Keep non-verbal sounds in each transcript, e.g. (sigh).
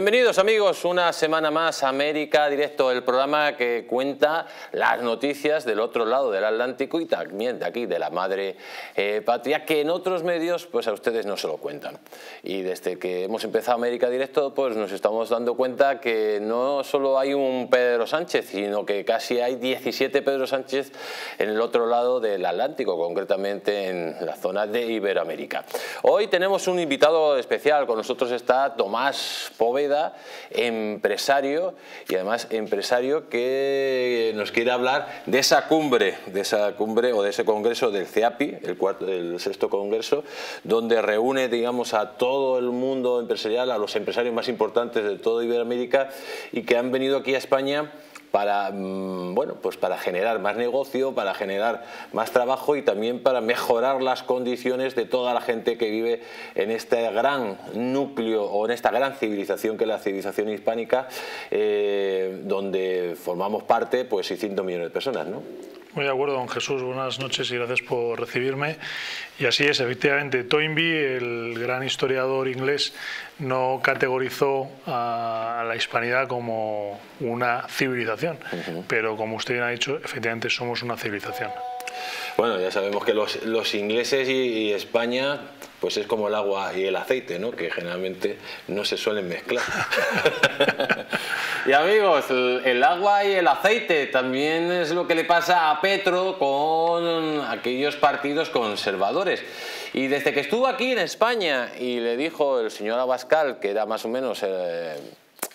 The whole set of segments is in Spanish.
Bienvenidos amigos, una semana más a América Directo, el programa que cuenta las noticias del otro lado del Atlántico y también de aquí, de la madre eh, patria, que en otros medios pues a ustedes no se lo cuentan. Y desde que hemos empezado América Directo pues nos estamos dando cuenta que no solo hay un Pedro Sánchez, sino que casi hay 17 Pedro Sánchez en el otro lado del Atlántico, concretamente en la zona de Iberoamérica. Hoy tenemos un invitado especial, con nosotros está Tomás Empresario y además empresario que nos quiere hablar de esa cumbre, de esa cumbre o de ese congreso del CEAPI, el, cuarto, el sexto congreso, donde reúne digamos a todo el mundo empresarial, a los empresarios más importantes de toda Iberoamérica y que han venido aquí a España para, mm, bueno, pues para generar más negocio, para generar más trabajo y también para mejorar las condiciones de toda la gente que vive en este gran núcleo o en esta gran civilización que es la civilización hispánica, eh, donde formamos parte pues 600 millones de personas. ¿no? Muy de acuerdo, don Jesús. Buenas noches y gracias por recibirme. Y así es, efectivamente, Toynbee, el gran historiador inglés, no categorizó a la hispanidad como una civilización, pero como usted bien ha dicho, efectivamente somos una civilización. Bueno, ya sabemos que los, ingleses y España pues es como el agua y el aceite, ¿no? que generalmente no se suelen mezclar. (laughs) y amigos, el, agua y el aceite también es lo que le pasa a Petro con aquellos partidos conservadores. Y desde que estuvo aquí en España y le dijo el señor Abascal, que era más o menos... Eh,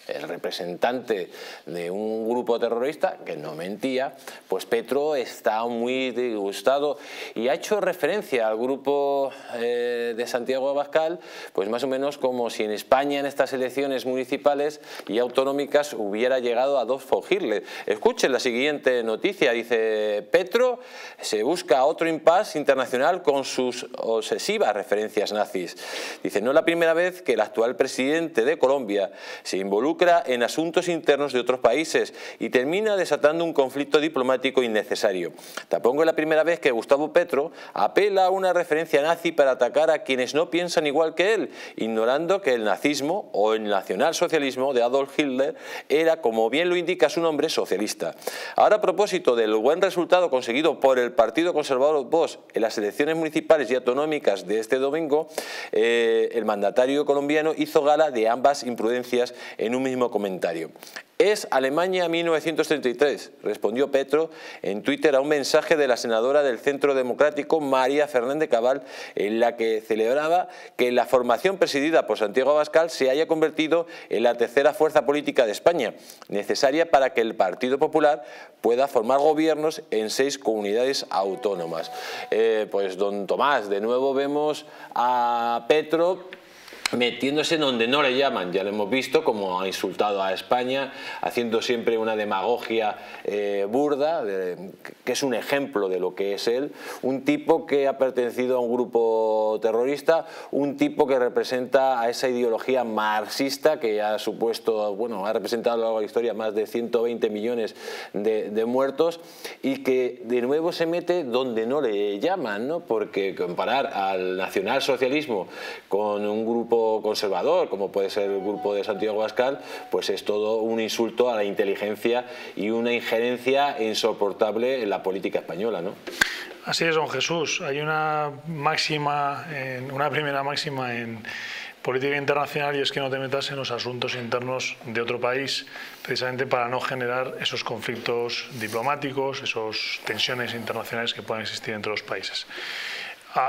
el representante de un grupo terrorista, que no mentía, pues Petro está muy disgustado y ha hecho referencia al grupo eh, de Santiago Abascal, pues más o menos como si en España en estas elecciones municipales y autonómicas hubiera llegado a Adolfo Hitler. Escuchen la siguiente noticia, dice Petro se busca otro impasse internacional con sus obsesivas referencias nazis. Dice, no es la primera vez que el actual presidente de Colombia se involucra en asuntos internos de otros países y termina desatando un conflicto diplomático innecesario. Tampoco es la primera vez que Gustavo Petro apela a una referencia nazi para atacar a quienes no piensan igual que él, ignorando que el nazismo o el nacionalsocialismo de Adolf Hitler era, como bien lo indica su nombre, socialista. Ahora a propósito del buen resultado conseguido por el Partido Conservador Vox en las elecciones municipales y autonómicas de este domingo, eh, el mandatario colombiano hizo gala de ambas imprudencias en un mismo comentario. Es Alemania 1933, respondió Petro en Twitter a un mensaje de la senadora del Centro Democrático, María Fernández Cabal, en la que celebraba que la formación presidida por Santiago Abascal se haya convertido en la tercera fuerza política de España, necesaria para que el Partido Popular pueda formar gobiernos en seis comunidades autónomas. Eh, pues don Tomás, de nuevo vemos a Petro metiéndose donde no le llaman, ya lo hemos visto, como ha insultado a España, haciendo siempre una demagogia eh, burda, que es un ejemplo de lo que es él, un tipo que ha pertenecido a un grupo terrorista, un tipo que representa a esa ideología marxista que ha supuesto, bueno, ha representado a lo largo de la historia más de 120 millones de, muertos y que de nuevo se mete donde no le llaman, ¿no? porque comparar al nacionalsocialismo con un grupo conservador, como puede ser el grupo de Santiago Abascal, pues es todo un insulto a la inteligencia y una injerencia insoportable en la política española. ¿no? Así es, don Jesús. Hay una máxima, una primera máxima en política internacional y es que no te metas en los asuntos internos de otro país, precisamente para no generar esos conflictos diplomáticos, esas tensiones internacionales que puedan existir entre los países.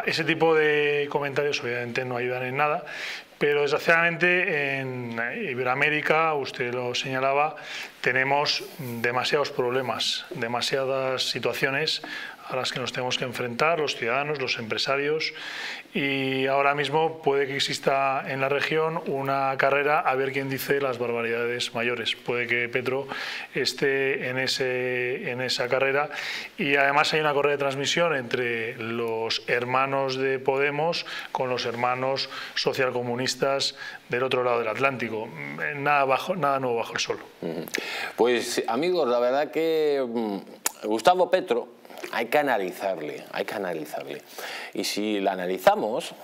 Ese tipo de comentarios obviamente no ayudan en nada, pero desgraciadamente en Iberoamérica, usted lo señalaba, tenemos demasiados problemas, demasiadas situaciones a las que nos tenemos que enfrentar los ciudadanos, los empresarios y ahora mismo puede que exista en la región una carrera a ver quién dice las barbaridades mayores. Puede que Petro esté en, ese, en esa carrera y además hay una correa de transmisión entre los hermanos de Podemos con los hermanos socialcomunistas del otro lado del Atlántico. Nada, bajo, nada nuevo bajo el sol. Pues amigos, la verdad que mm, Gustavo Petro hay que analizarle, hay que analizarle. Y si la analizamos,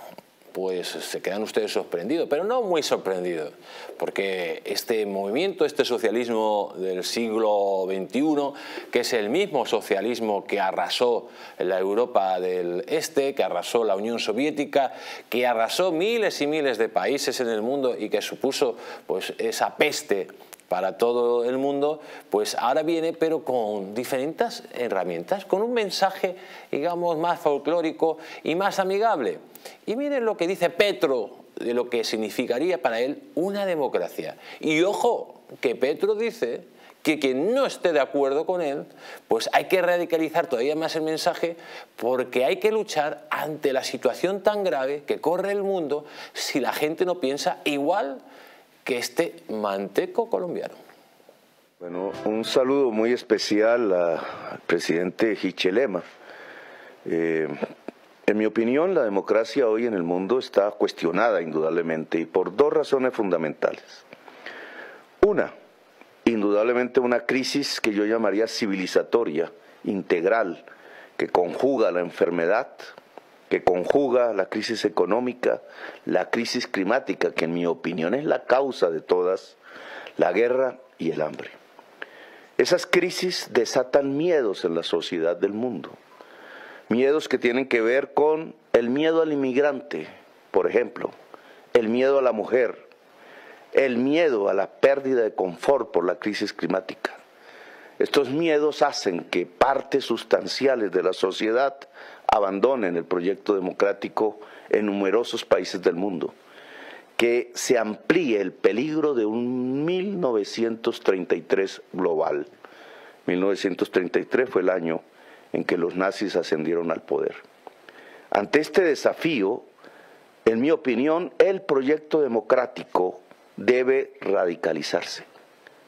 pues se quedan ustedes sorprendidos, pero no muy sorprendidos, porque este movimiento, este socialismo del siglo XXI, que es el mismo socialismo que arrasó la Europa del Este, que arrasó la Unión Soviética, que arrasó miles y miles de países en el mundo y que supuso pues, esa peste para todo el mundo, pues ahora viene pero con diferentes herramientas, con un mensaje, digamos, más folclórico y más amigable. Y miren lo que dice Petro de lo que significaría para él una democracia. Y ojo, que Petro dice que quien no esté de acuerdo con él, pues hay que radicalizar todavía más el mensaje porque hay que luchar ante la situación tan grave que corre el mundo si la gente no piensa igual que este manteco colombiano. Bueno, un saludo muy especial al presidente Hichelema. Eh, en mi opinión, la democracia hoy en el mundo está cuestionada indudablemente y por dos razones fundamentales. Una, indudablemente una crisis que yo llamaría civilizatoria, integral, que conjuga la enfermedad, que conjuga la crisis económica, la crisis climática, que en mi opinión es la causa de todas, la guerra y el hambre. Esas crisis desatan miedos en la sociedad del mundo Miedos que tienen que ver con el miedo al inmigrante, por ejemplo, el miedo a la mujer, el miedo a la pérdida de confort por la crisis climática. Estos miedos hacen que partes sustanciales de la sociedad abandonen el proyecto democrático en numerosos países del mundo, que se amplíe el peligro de un 1933 global. 1933 fue el año en que los nazis ascendieron al poder. Ante este desafío, en mi opinión, el proyecto democrático debe radicalizarse,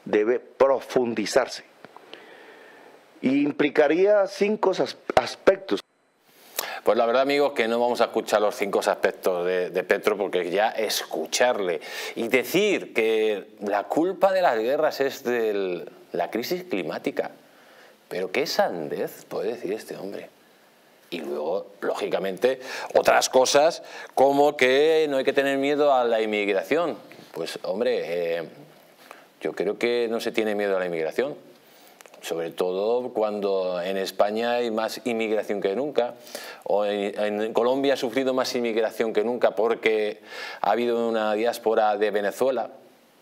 debe profundizarse. Y implicaría cinco aspectos. Pues la verdad, amigos, que no vamos a escuchar los cinco aspectos de, Petro, porque ya escucharle y decir que la culpa de las guerras es de la crisis climática, pero qué sandez puede decir este hombre. Y luego, lógicamente, otras cosas como que no hay que tener miedo a la inmigración. Pues, hombre, eh, yo creo que no se tiene miedo a la inmigración. Sobre todo cuando en España hay más inmigración que nunca, o en, Colombia ha sufrido más inmigración que nunca porque ha habido una diáspora de Venezuela,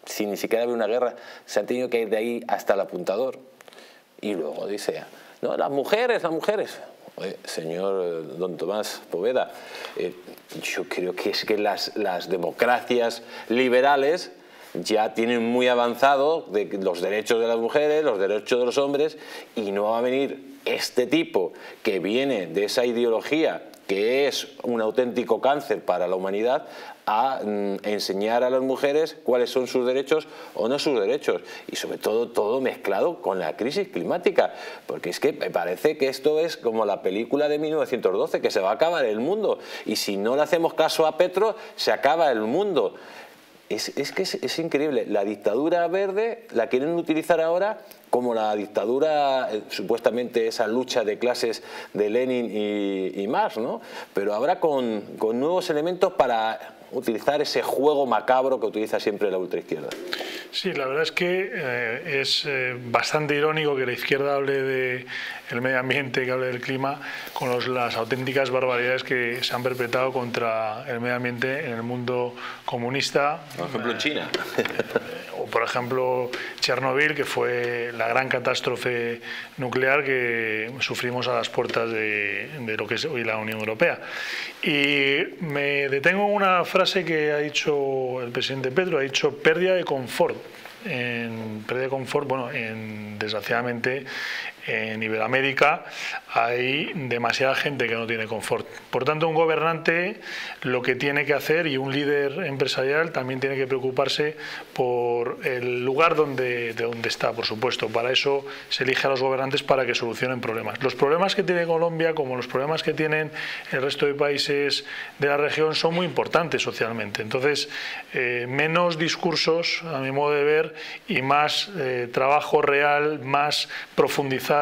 sin ni siquiera haber una guerra, se han tenido que ir de ahí hasta el apuntador. Y luego dice, no, las mujeres, las mujeres. señor don Tomás Poveda, eh, yo creo que es que las, las democracias liberales ya tienen muy avanzado los derechos de las mujeres, los derechos de los hombres, y no va a venir este tipo que viene de esa ideología que es un auténtico cáncer para la humanidad, a mm, enseñar a las mujeres cuáles son sus derechos o no sus derechos. Y sobre todo todo mezclado con la crisis climática. Porque es que me parece que esto es como la película de 1912, que se va a acabar el mundo. Y si no le hacemos caso a Petro, se acaba el mundo. Es, que es, increíble. La dictadura verde la quieren utilizar ahora como la dictadura, eh, supuestamente esa lucha de clases de Lenin y, Marx, ¿no? Pero ahora con, con nuevos elementos para utilizar ese juego macabro que utiliza siempre la ultraizquierda. Sí, la verdad es que eh, es eh, bastante irónico que la izquierda hable del medio ambiente, que hable del clima, con las auténticas barbaridades que se han perpetrado contra el medio ambiente en el mundo comunista. Por ejemplo, en China. o por ejemplo, Chernobyl, que fue la gran catástrofe nuclear que sufrimos a las puertas de, de lo que es hoy la Unión Europea. Y me detengo en una frase que ha dicho el presidente Pedro, ha dicho pérdida de confort. En pérdida de confort, bueno, en, desgraciadamente en Iberoamérica hay demasiada gente que no tiene confort. Por tanto, un gobernante lo que tiene que hacer y un líder empresarial también tiene que preocuparse por el lugar donde, de donde está, por supuesto. Para eso se elige a los gobernantes para que solucionen problemas. Los problemas que tiene Colombia, como los problemas que tienen el resto de países de la región, son muy importantes socialmente. Entonces, eh, menos discursos, a mi modo de ver, y más eh, trabajo real, más profundizado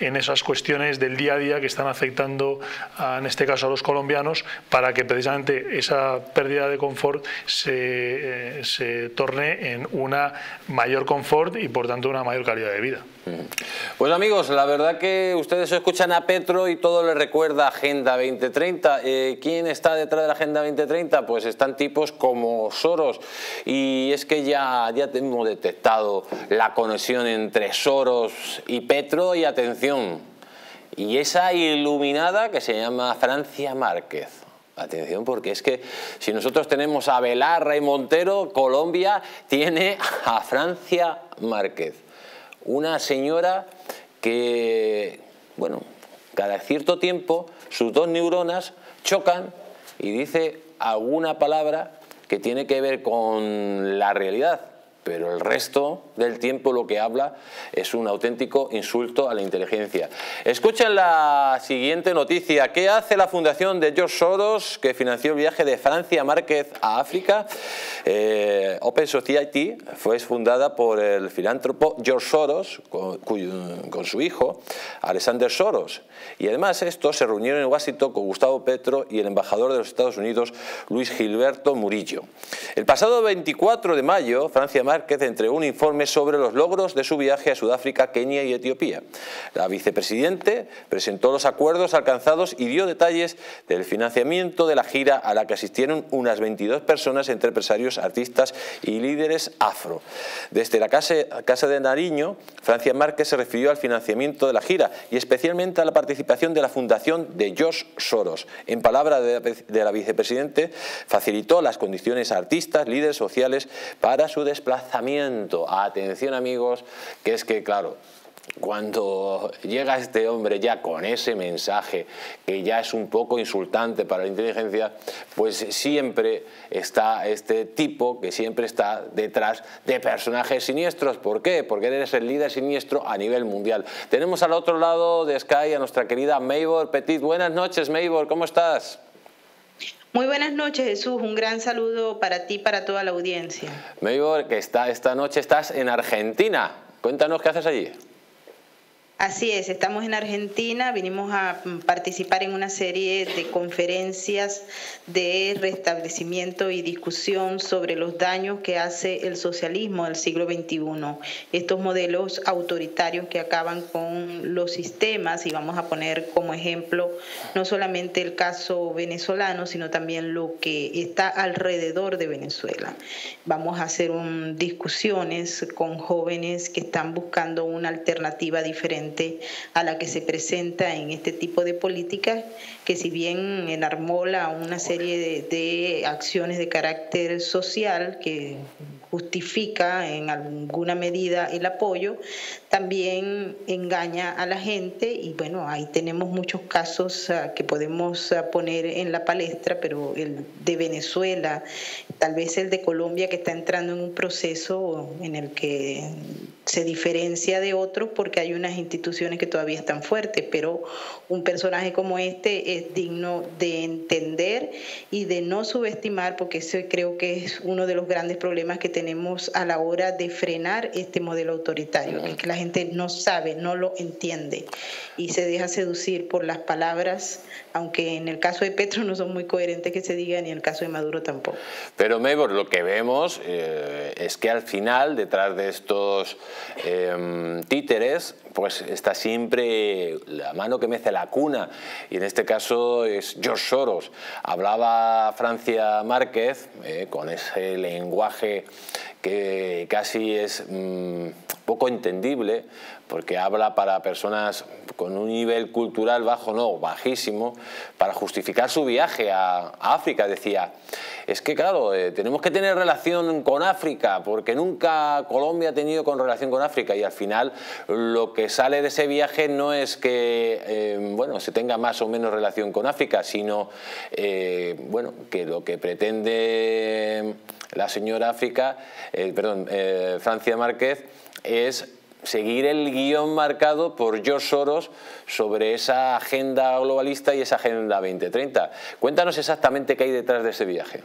en esas cuestiones del día a día que están afectando, en este caso, a los colombianos, para que precisamente esa pérdida de confort se, eh, se torne en una mayor confort y, por tanto, una mayor calidad de vida. Pues amigos, la verdad que ustedes escuchan a Petro y todo les recuerda Agenda 2030. Eh, ¿Quién está detrás de la Agenda 2030? Pues están tipos como Soros y es que ya, ya hemos detectado la conexión entre Soros y Petro y atención, y esa iluminada que se llama Francia Márquez. Atención, porque es que si nosotros tenemos a Belarra y Montero, Colombia tiene a Francia Márquez una señora que, bueno, cada cierto tiempo sus dos neuronas chocan y dice alguna palabra que tiene que ver con la realidad pero el resto del tiempo lo que habla es un auténtico insulto a la inteligencia. Escuchen la siguiente noticia. ¿Qué hace la fundación de George Soros que financió el viaje de Francia Márquez a África? Eh, Open Society fue fundada por el filántropo George Soros con, con su hijo Alexander Soros. Y además estos se reunieron en Washington con Gustavo Petro y el embajador de los Estados Unidos Luis Gilberto Murillo. El pasado 24 de mayo, Francia Márquez que entregó un informe sobre los logros de su viaje a Sudáfrica, Kenia y Etiopía. La vicepresidente presentó los acuerdos alcanzados y dio detalles del financiamiento de la gira a la que asistieron unas 22 personas entre empresarios, artistas y líderes afro. Desde la Casa, de Nariño, Francia Márquez se refirió al financiamiento de la gira y especialmente a la participación de la Fundación de George Soros. En palabra de la vicepresidente, facilitó las condiciones a artistas, líderes sociales para su desplazamiento Atención amigos, que es que claro, cuando llega este hombre ya con ese mensaje que ya es un poco insultante para la inteligencia, pues siempre está este tipo que siempre está detrás de personajes siniestros. ¿Por qué? Porque eres el líder siniestro a nivel mundial. Tenemos al otro lado de Sky a nuestra querida Maybor Petit. Buenas noches, Maybor, ¿cómo estás? Muy buenas noches, Jesús. Un gran saludo para ti y para toda la audiencia. Maybor, que está, esta noche estás en Argentina. Cuéntanos qué haces allí. Así es, estamos en Argentina, vinimos a mm, participar en una serie de conferencias de restablecimiento y discusión sobre los daños que hace el socialismo del siglo XXI, estos modelos autoritarios que acaban con los sistemas y vamos a poner como ejemplo no solamente el caso venezolano, sino también lo que está alrededor de Venezuela. Vamos a hacer discusiones con jóvenes que están buscando una alternativa diferente a la que se presenta en este tipo de políticas, que si bien enarmola una serie de, de acciones de carácter social que justifica en alguna medida el apoyo, también engaña a la gente y bueno, ahí tenemos muchos casos ah, que podemos ah, poner en la palestra, pero el de Venezuela, tal vez el de Colombia que está entrando en un proceso en el que se diferencia de otros porque hay unas instituciones que todavía están fuertes, pero un personaje como este es digno de entender y de no subestimar porque eso creo que es uno de los grandes problemas que tenemos a la hora de frenar este modelo autoritario, que es que la gente no sabe, no lo entiende y se deja seducir por las palabras, aunque en el caso de Petro (laughs) no son muy coherentes que se digan y en el caso de Maduro tampoco. Pero Mebor, lo que vemos eh, es que al final, detrás de estos em, títeres, pues está siempre la mano que mece la cuna y en este caso es George Soros. Hablaba Francia Márquez eh, con ese lenguaje que casi es mm, poco entendible porque habla para personas con un nivel cultural bajo, no, bajísimo, para justificar su viaje a, África. Decía, es que claro, eh, tenemos que tener relación con África, porque nunca Colombia ha tenido con relación con África y al final lo que sale de ese viaje no es que eh, bueno, se tenga más o menos relación con África, sino eh, bueno, que lo que pretende la señora África, perdón, Francia Márquez, es seguir el guion marcado por George Soros sobre esa agenda globalista y esa agenda 2030. Cuéntanos exactamente qué hay detrás de ese viaje.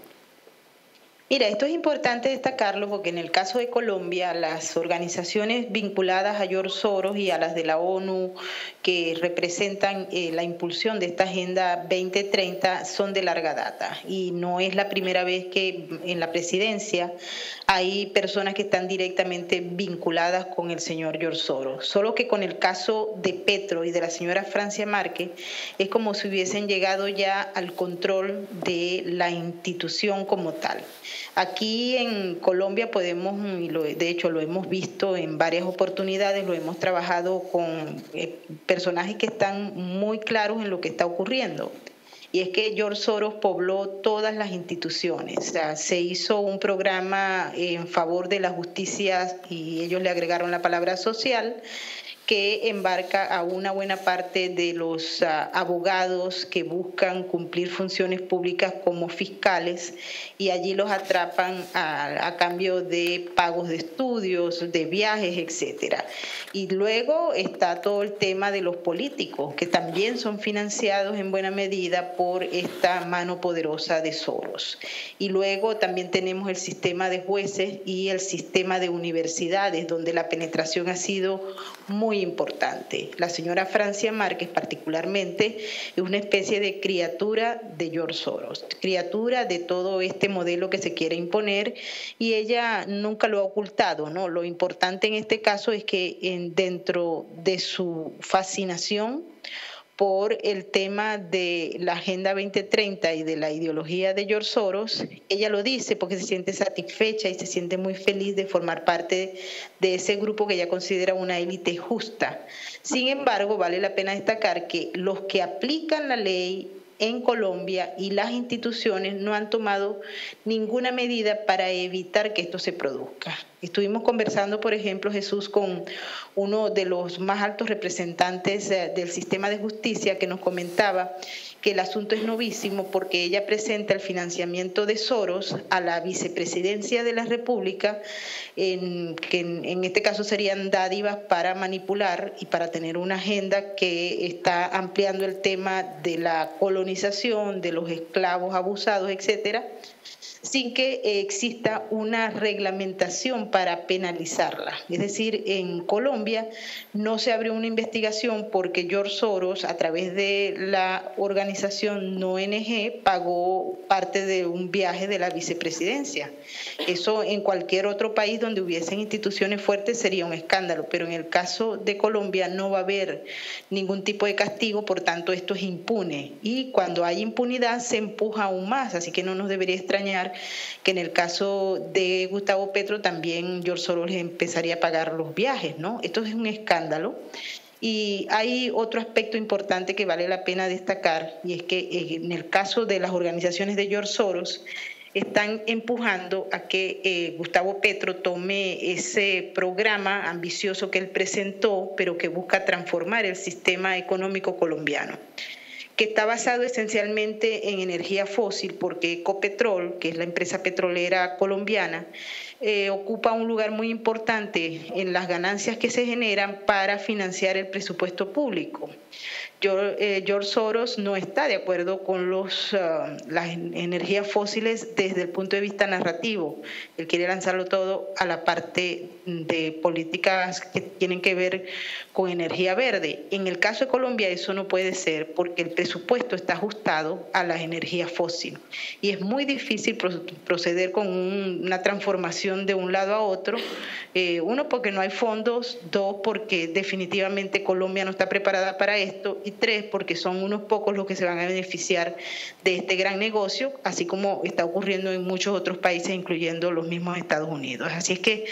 Mira, esto es importante destacarlo porque en el caso de Colombia, las organizaciones vinculadas a George Soros y a las de la ONU que representan eh, la impulsión de esta Agenda 2030 son de larga data y no es la primera vez que en la presidencia hay personas que están directamente vinculadas con el señor George Soros. Solo que con el caso de Petro y de la señora Francia Márquez es como si hubiesen llegado ya al control de la institución como tal. Aquí en Colombia podemos, y de hecho lo hemos visto en varias oportunidades, lo hemos trabajado con eh, personajes que están muy claros en lo que está ocurriendo. Y es que George Soros pobló todas las instituciones. se hizo un programa en favor de la justicia y ellos le agregaron la palabra social que embarca a una buena parte de los ah, abogados que buscan cumplir funciones públicas como fiscales y allí los atrapan a, cambio de pagos de estudios, de viajes, etcétera. Y luego está todo el tema de los políticos, que también son financiados en buena medida por esta mano poderosa de Soros. Y luego también tenemos el sistema de jueces y el sistema de universidades, donde la penetración ha sido muy importante. La señora Francia Márquez particularmente es una especie de criatura de George Soros, criatura de todo este modelo que se quiere imponer y ella nunca lo ha ocultado, ¿no? Lo importante en este caso es que en, dentro de su fascinación por el tema de la Agenda 2030 y de la ideología de George Soros, ella lo dice porque se siente satisfecha y se siente muy feliz de formar parte de ese grupo que ella considera una élite justa. Sin embargo, vale la pena destacar que los que aplican la ley en Colombia y las instituciones no han tomado ninguna medida para evitar que esto se produzca. Estuvimos conversando, por ejemplo, Jesús, con uno de los más altos representantes eh, del sistema de justicia que nos comentaba que el asunto es novísimo porque ella presenta el financiamiento de Soros a la vicepresidencia de la República, en, que en, este caso serían dádivas para manipular y para tener una agenda que está ampliando el tema de la colonización, de los esclavos abusados, etcétera sin que exista una reglamentación para penalizarla. Es decir, en Colombia no se abrió una investigación porque George Soros, a través de la organización no ONG, pagó parte de un viaje de la vicepresidencia. Eso en cualquier otro país donde hubiesen instituciones fuertes sería un escándalo, pero en el caso de Colombia no va a haber ningún tipo de castigo, por tanto esto es impune. Y cuando hay impunidad se empuja aún más, así que no nos debería extrañar que en el caso de Gustavo Petro también George Soros empezaría a pagar los viajes, ¿no? Esto es un escándalo. Y hay otro aspecto importante que vale la pena destacar, y es que eh, en el caso de las organizaciones de George Soros, están empujando a que eh, Gustavo Petro tome ese programa ambicioso que él presentó, pero que busca transformar el sistema económico colombiano que está basado esencialmente en energía fósil, porque Ecopetrol, que es la empresa petrolera colombiana, eh, ocupa un lugar muy importante en las ganancias que se generan para financiar el presupuesto público. Eh, George Soros no está de acuerdo con los, ah, las energías fósiles desde el punto de vista narrativo. Él quiere lanzarlo todo a la parte de políticas que tienen que ver con energía verde. En el caso de Colombia eso no puede ser porque el presupuesto está ajustado a las energías fósiles y es muy difícil proceder con una transformación de un lado a otro. Eh, uno porque no hay fondos, dos porque definitivamente Colombia no está preparada para esto y tres porque son unos pocos los que se van a beneficiar de este gran negocio, así como está ocurriendo en muchos otros países, incluyendo los mismos Estados Unidos. Así es que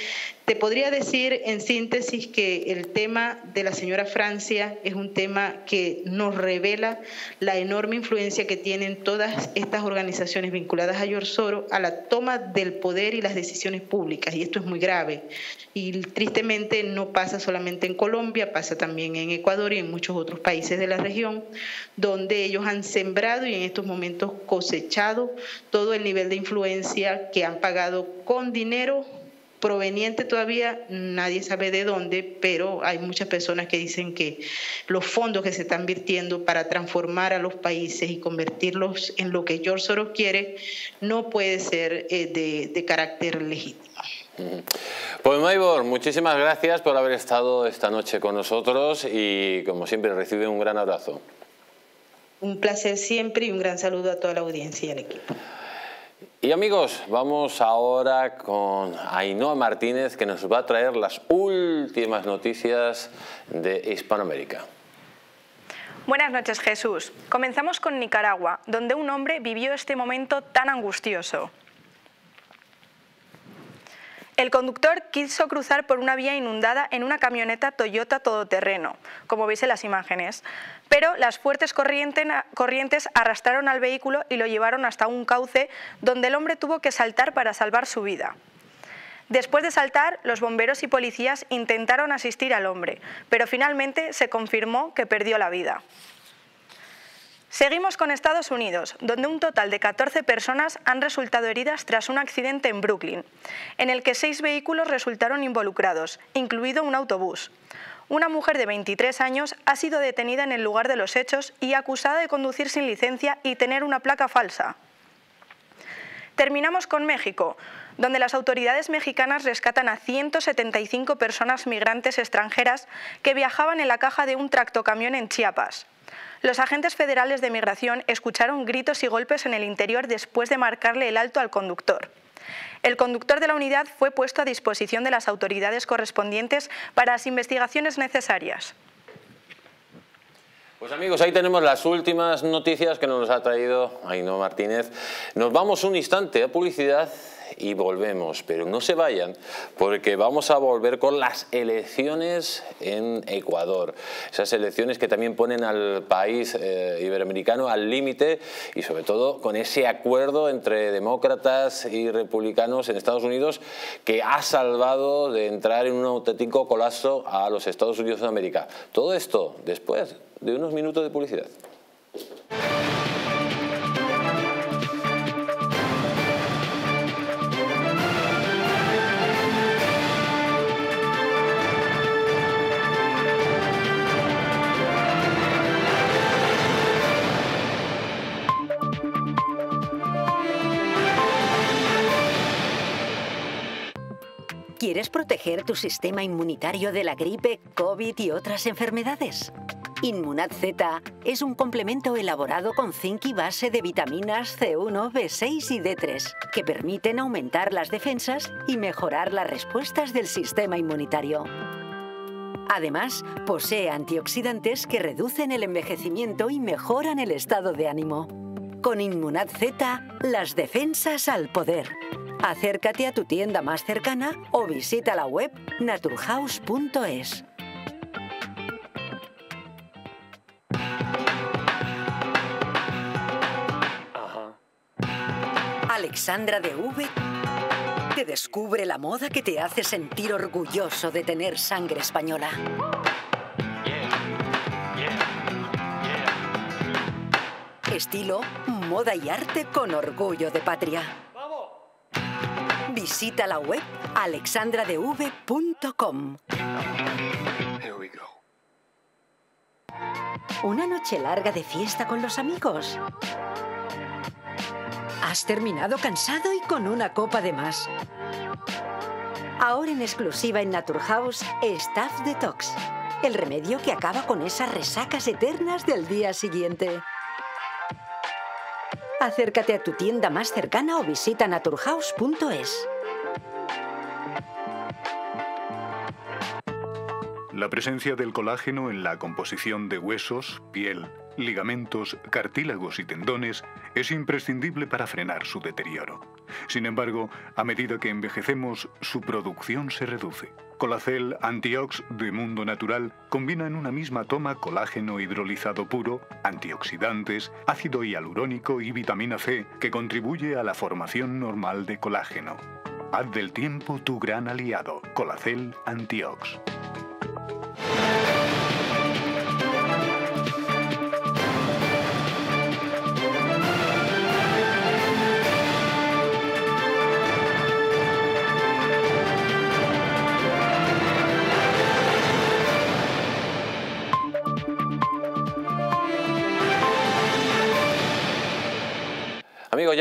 te podría decir en síntesis que el tema de la señora Francia es un tema que nos revela la enorme influencia que tienen todas estas organizaciones vinculadas a George Soros a la toma del poder y las decisiones públicas. Y esto es muy grave. Y tristemente no pasa solamente en Colombia, pasa también en Ecuador y en muchos otros países de la región, donde ellos han sembrado y en estos momentos cosechado todo el nivel de influencia que han pagado con dinero proveniente todavía, nadie sabe de dónde, pero hay muchas personas que dicen que los fondos que se están virtiendo para transformar a los países y convertirlos en lo que George Soros quiere, no puede ser eh, de, carácter legítimo. Pues Maybor, muchísimas gracias por haber estado esta noche con nosotros y como siempre recibe un gran abrazo. Un placer siempre y un gran saludo a toda la audiencia y al equipo. Y amigos, vamos ahora con Ainhoa Martínez que nos va a traer las últimas noticias de Hispanoamérica. Buenas noches Jesús. Comenzamos con Nicaragua, donde un hombre vivió este momento tan angustioso. El conductor quiso cruzar por una vía inundada en una camioneta Toyota todoterreno, como veis en las imágenes, pero las fuertes corrientes arrastraron al vehículo y lo llevaron hasta un cauce donde el hombre tuvo que saltar para salvar su vida. Después de saltar, los bomberos y policías intentaron asistir al hombre, pero finalmente se confirmó que perdió la vida. Seguimos con Estados Unidos, donde un total de 14 personas han resultado heridas tras un accidente en Brooklyn, en el que seis vehículos resultaron involucrados, incluido un autobús. Una mujer de 23 años ha sido detenida en el lugar de los hechos y acusada de conducir sin licencia y tener una placa falsa. Terminamos con México, donde las autoridades mexicanas rescatan a 175 personas migrantes extranjeras que viajaban en la caja de un tractocamión en Chiapas. Los agentes federales de migración escucharon gritos y golpes en el interior después de marcarle el alto al conductor. El conductor de la unidad fue puesto a disposición de las autoridades correspondientes para las investigaciones necesarias. Pues amigos, ahí tenemos las últimas noticias que nos ha traído Ainhoa Martínez. Nos vamos un instante a publicidad y volvemos, pero no se vayan porque vamos a volver con las elecciones en Ecuador. Esas elecciones que también ponen al país eh, iberoamericano al límite y sobre todo con ese acuerdo entre demócratas y republicanos en Estados Unidos que ha salvado de entrar en un auténtico colapso a los Estados Unidos de América. Todo esto después de unos minutos de publicidad. ¿Quieres proteger tu sistema inmunitario de la gripe, COVID y otras enfermedades? Inmunad Z es un complemento elaborado con zinc y base de vitaminas C1, B6 y D3 que permiten aumentar las defensas y mejorar las respuestas del sistema inmunitario. Además, posee antioxidantes que reducen el envejecimiento y mejoran el estado de ánimo. Con Inmunad Z, las defensas al poder. Acércate a tu tienda más cercana o visita la web naturhaus.es. Alexandra de V te descubre la moda que te hace sentir orgulloso de tener sangre española. Estilo, moda y arte con orgullo de patria. Visita la web alexandradev.com. Una noche larga de fiesta con los amigos. Has terminado cansado y con una copa de más. Ahora en exclusiva en Naturhaus, Staff Detox. El remedio que acaba con esas resacas eternas del día siguiente. Acércate a tu tienda más cercana o visita naturhaus.es. La presencia del colágeno en la composición de huesos, piel, ligamentos, cartílagos y tendones es imprescindible para frenar su deterioro. Sin embargo, a medida que envejecemos, su producción se reduce. Colacel Antiox de Mundo Natural combina en una misma toma colágeno hidrolizado puro, antioxidantes, ácido hialurónico y vitamina C que contribuye a la formación normal de colágeno. Haz del tiempo tu gran aliado. Colacel Antiox.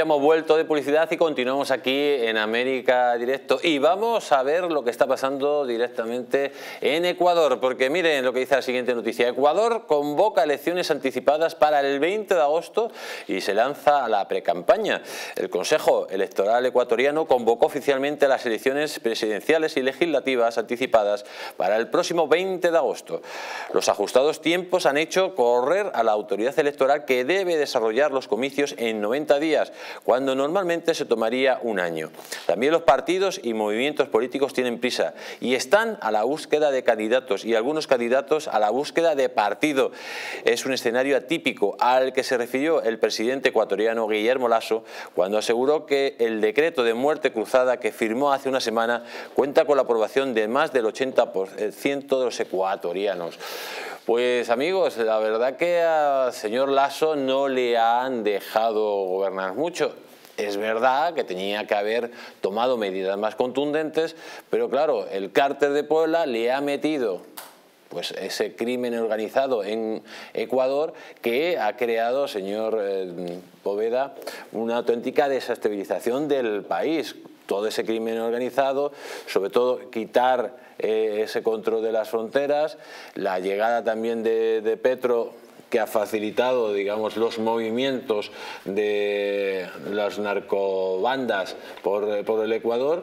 Ya hemos vuelto de publicidad y continuamos aquí en América Directo y vamos a ver lo que está pasando directamente en Ecuador, porque miren lo que dice la siguiente noticia. Ecuador convoca elecciones anticipadas para el 20 de agosto y se lanza a la precampaña. El Consejo Electoral Ecuatoriano convocó oficialmente las elecciones presidenciales y legislativas anticipadas para el próximo 20 de agosto. Los ajustados tiempos han hecho correr a la autoridad electoral que debe desarrollar los comicios en 90 días cuando normalmente se tomaría un año. También los partidos y movimientos políticos tienen prisa y están a la búsqueda de candidatos y algunos candidatos a la búsqueda de partido. Es un escenario atípico al que se refirió el presidente ecuatoriano Guillermo Lasso cuando aseguró que el decreto de muerte cruzada que firmó hace una semana cuenta con la aprobación de más del 80% de los ecuatorianos. Pues amigos, la verdad que al señor Lasso no le han dejado gobernar mucho. Es verdad que tenía que haber tomado medidas más contundentes, pero claro, el cárter de Puebla le ha metido pues ese crimen organizado en Ecuador que ha creado, señor eh, Poveda, una auténtica desestabilización del país. Todo ese crimen organizado, sobre todo quitar eh, ese control de las fronteras, la llegada también de, Petro que ha facilitado digamos, los movimientos de las narcobandas por, por el Ecuador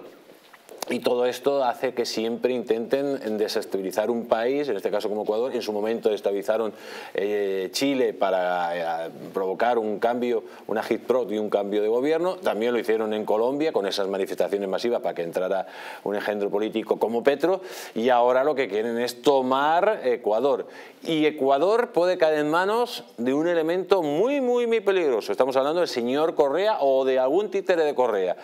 y todo esto hace que siempre intenten desestabilizar un país, en este caso como Ecuador, en su momento estabilizaron eh, Chile para eh, provocar un cambio, una hit y un cambio de gobierno, también lo hicieron en Colombia con esas manifestaciones masivas para que entrara un engendro político como Petro, y ahora lo que quieren es tomar Ecuador. Y Ecuador puede caer en manos de un elemento muy, muy, muy peligroso. Estamos hablando del señor Correa o de algún títere de Correa.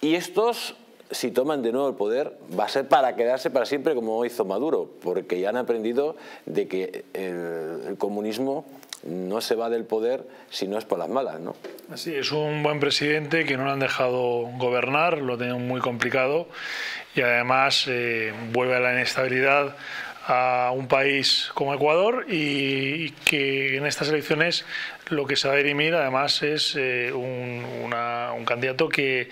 Y estos si toman de nuevo el poder, va a ser para quedarse para siempre como hizo Maduro, porque ya han aprendido de que el, comunismo no se va del poder si no es por las malas, ¿no? Así es un buen presidente que no lo han dejado gobernar, lo tienen muy complicado y además eh, vuelve a la inestabilidad a un país como Ecuador y, que en estas elecciones lo que se va a dirimir además es eh, un, un candidato que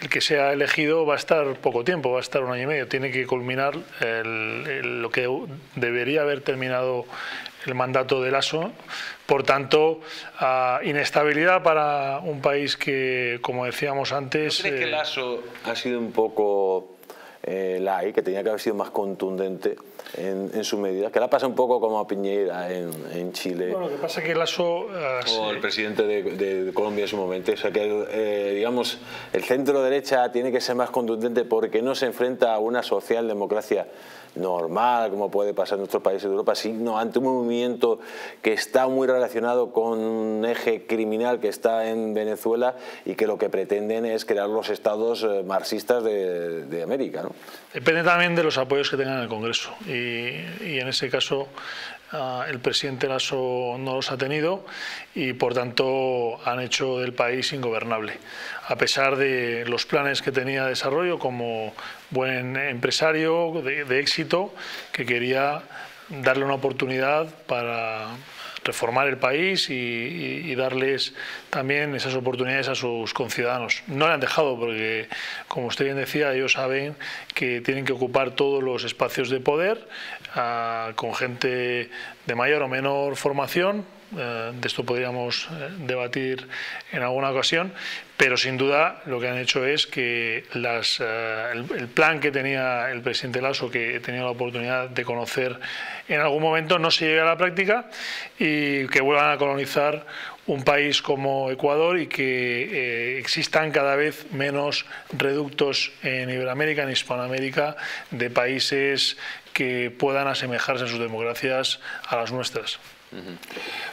el que sea elegido va a estar poco tiempo, va a estar un año y medio. Tiene que culminar lo que debería haber terminado el mandato de Lasso. Por tanto, inestabilidad para un país que, como decíamos antes... ¿No crees que eh, Lasso ha sido un poco eh, la que tenía que haber sido más contundente? en, su medida, que la pasa un poco como a Piñera en, Chile. Bueno, lo que pasa es que Lasso... Uh, o el presidente de, Colombia en su momento. O sea que, eh, digamos, el centro derecha tiene que ser más contundente porque no se enfrenta a una socialdemocracia normal, como puede pasar en nuestros países de Europa, sino ante un movimiento que está muy relacionado con un eje criminal que está en Venezuela y que lo que pretenden es crear los estados eh, marxistas de, de América. ¿no? Depende también de los apoyos que tengan en el Congreso y, en ese caso ah, el presidente Lasso no los ha tenido y por tanto han hecho del país ingobernable. A pesar de los planes que tenía de desarrollo como buen empresario de éxito que quería darle una oportunidad para, reformar el país y, darles también esas oportunidades a sus conciudadanos. No le han dejado porque, como usted bien decía, ellos saben que tienen que ocupar todos los espacios de poder ah, con gente de mayor o menor formación, eh, de esto podríamos eh, debatir en alguna ocasión, pero sin duda lo que han hecho es que eh, el, plan que tenía el presidente Lasso, que he tenido la oportunidad de conocer en algún momento, no se llegue a la práctica y que vuelvan a colonizar un país como Ecuador y que existan cada vez menos reductos en Iberoamérica, en Hispanoamérica, de países que puedan asemejarse en sus democracias a las nuestras.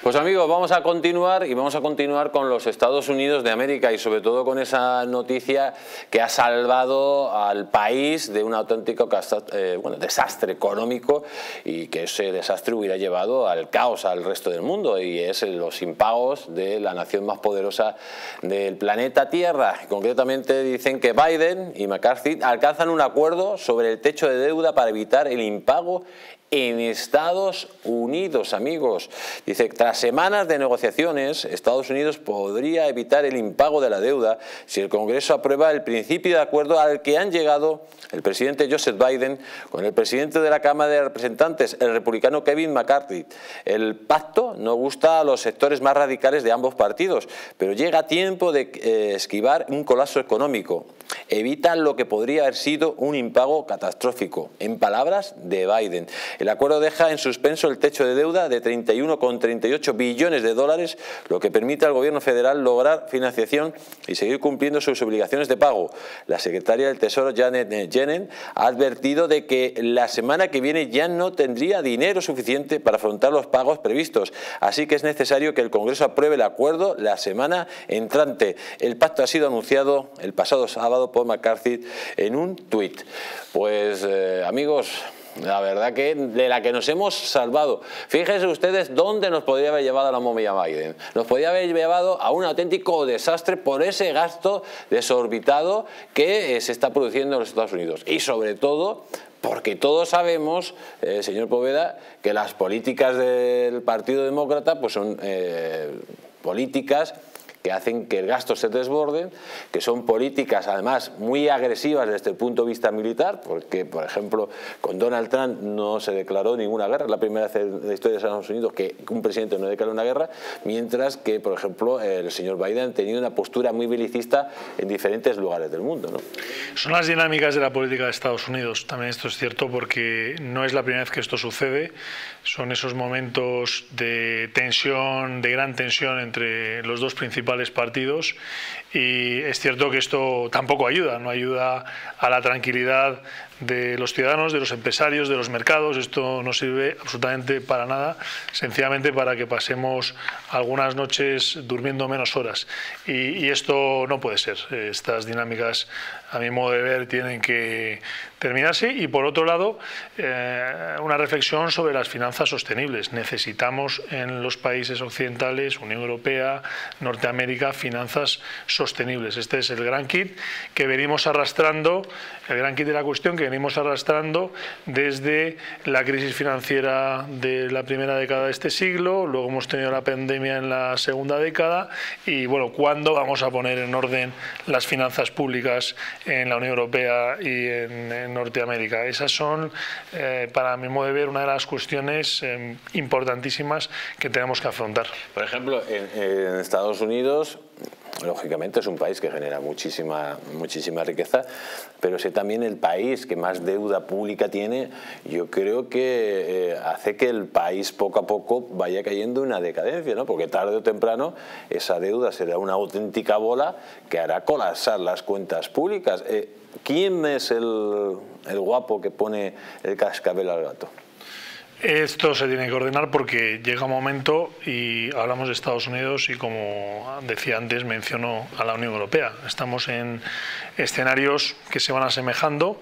Pues amigos, vamos a continuar y vamos a continuar con los Estados Unidos de América y sobre todo con esa noticia que ha salvado al país de un auténtico eh, desastre económico y que ese desastre hubiera llevado al caos al resto del mundo y es los impagos de la nación más poderosa del planeta Tierra. Concretamente dicen que Biden y McCarthy alcanzan un acuerdo sobre el techo de deuda para evitar el impago en Estados Unidos, amigos. Dice, tras semanas de negociaciones, Estados Unidos podría evitar el impago de la deuda si el Congreso aprueba el principio de acuerdo al que han llegado el presidente Joseph Biden con el presidente de la Cámara de Representantes, el republicano Kevin McCarthy. El pacto no gusta a los sectores más radicales de ambos partidos, pero llega tiempo de eh, esquivar un colapso económico. Evita lo que podría haber sido un impago catastrófico. En palabras de Biden, el acuerdo deja en suspenso el techo de deuda de 31,38 billones de dólares, lo que permite al gobierno federal lograr financiación y seguir cumpliendo sus obligaciones de pago. La secretaria del Tesoro, Janet Yellen, ha advertido de que la semana que viene ya no tendría dinero suficiente para afrontar los pagos previstos, así que es necesario que el Congreso apruebe el acuerdo la semana entrante. El pacto ha sido anunciado el pasado sábado por McCarthy en un tuit. Pues eh, amigos, la verdad que de la que nos hemos salvado. Fíjense ustedes dónde nos podría haber llevado la momia Biden. Nos podría haber llevado a un auténtico desastre por ese gasto desorbitado que eh, se está produciendo en los Estados Unidos. Y sobre todo porque todos sabemos, eh, señor Poveda, que las políticas del Partido Demócrata pues son eh, políticas que hacen que el gasto se desborde, que son políticas además muy agresivas desde el punto de vista militar, porque por ejemplo con Donald Trump no se declaró ninguna guerra, la primera vez en la historia de Estados Unidos que un presidente no declara una guerra, mientras que por ejemplo el señor Biden ha tenido una postura muy belicista en diferentes lugares del mundo. ¿no? Son las dinámicas de la política de Estados Unidos, también esto es cierto porque no es la primera vez que esto sucede, son esos momentos de tensión, de gran tensión entre los dos principales partidos y es cierto que esto tampoco ayuda, no ayuda a la tranquilidad de los ciudadanos, de los empresarios, de los mercados. Esto no sirve absolutamente para nada, sencillamente para que pasemos algunas noches durmiendo menos horas. Y, esto no puede ser. Estas dinámicas, a mi modo de ver, tienen que terminarse. Y por otro lado, eh, una reflexión sobre las finanzas sostenibles. Necesitamos en los países occidentales, Unión Europea, Norteamérica, finanzas sostenibles. Este es el gran kit que venimos arrastrando, el gran kit de la cuestión que venimos arrastrando desde la crisis financiera de la primera década de este siglo, luego hemos tenido la pandemia en la segunda década y bueno, ¿cuándo vamos a poner en orden las finanzas públicas en la Unión Europea y en, Norteamérica? Esas son, eh, para mi modo de ver, una de las cuestiones eh, importantísimas que tenemos que afrontar. Por ejemplo, en Estados Unidos lógicamente es un país que genera muchísima, muchísima riqueza, pero es también el país que más deuda pública tiene, yo creo que eh, hace que el país poco a poco vaya cayendo en una decadencia, ¿no? porque tarde o temprano esa deuda será una auténtica bola que hará colapsar las cuentas públicas. Eh, ¿Quién es el, el guapo que pone el cascabel al gato? Esto se tiene que ordenar porque llega un momento y hablamos de Estados Unidos y como decía antes menciono a la Unión Europea. Estamos en escenarios que se van asemejando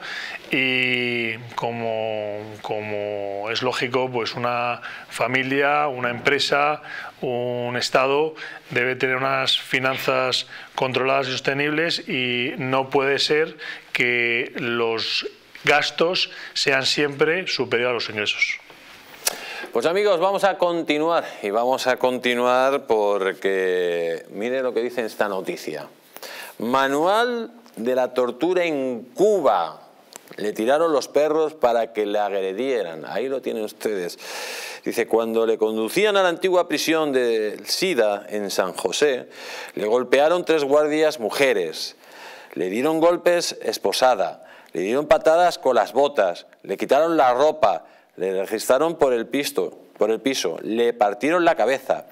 y como, como es lógico, pues una familia, una empresa, un Estado debe tener unas finanzas controladas y sostenibles y no puede ser que los gastos sean siempre superiores a los ingresos. Pues amigos, vamos a continuar y vamos a continuar porque mire lo que dice esta noticia. Manual de la tortura en Cuba. Le tiraron los perros para que le agredieran. Ahí lo tienen ustedes. Dice, cuando le conducían a la antigua prisión de SIDA en San José, le golpearon tres guardias mujeres. Le dieron golpes esposada, le dieron patadas con las botas, le quitaron la ropa, le registraron por el, por el piso, le partieron la cabeza,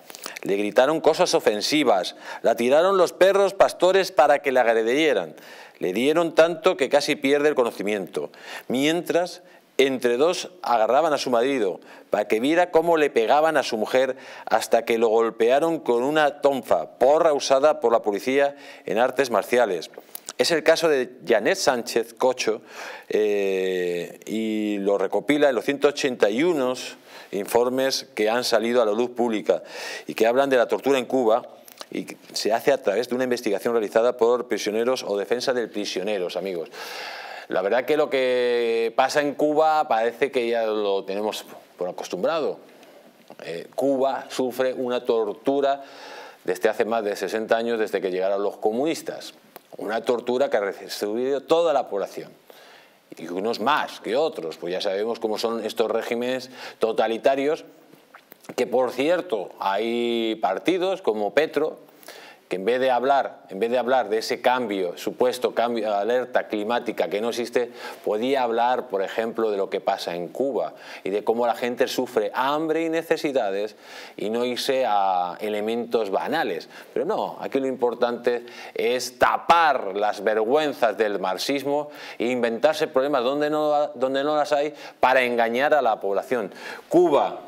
le gritaron cosas ofensivas, la tiraron los perros pastores para que la agredieran, le dieron tanto que casi pierde el conocimiento, mientras entre dos agarraban a su marido para que viera cómo le pegaban a su mujer hasta que lo golpearon con una tonfa, porra usada por la policía en artes marciales. Es el caso de Janet Sánchez Cocho eh, y lo recopila en los 181 informes que han salido a la luz pública y que hablan de la tortura en Cuba y se hace a través de una investigación realizada por prisioneros o defensa de prisioneros, amigos. La verdad que lo que pasa en Cuba parece que ya lo tenemos por acostumbrado. Eh, Cuba sufre una tortura desde hace más de 60 años, desde que llegaron los comunistas. Una tortura que ha recibido toda la población. Y unos más que otros, pues ya sabemos cómo son estos regímenes totalitarios, que por cierto hay partidos como Petro, en vez de hablar, en vez de hablar de ese cambio, supuesto cambio, de alerta climática que no existe, podía hablar, por ejemplo, de lo que pasa en Cuba y de cómo la gente sufre hambre y necesidades y no irse a elementos banales. Pero no, aquí lo importante es tapar las vergüenzas del marxismo e inventarse problemas donde no, donde no las hay para engañar a la población. Cuba